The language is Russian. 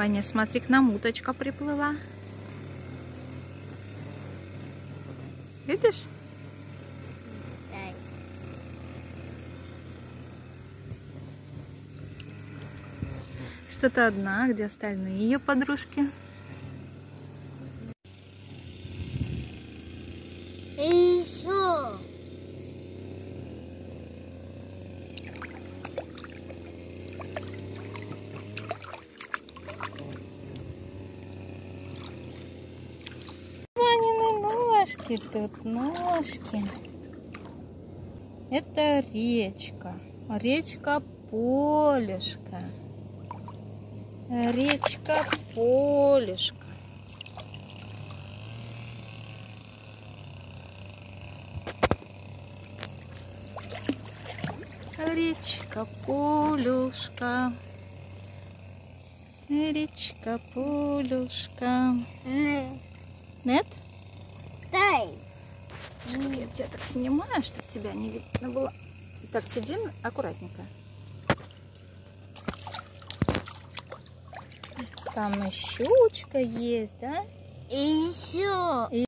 Ваня, смотри, к нам уточка приплыла. Видишь? Что-то одна, где остальные ее подружки. И еще. Ванины тут, ножки. Это речка. Речка Полюшка. Речка Полюшка. Речка Полюшка. Речка Полюшка. Не. Нет? Дай. Я тебя так снимаю, чтобы тебя не видно было. Так, сиди аккуратненько. Там и щучка есть, да? И еще.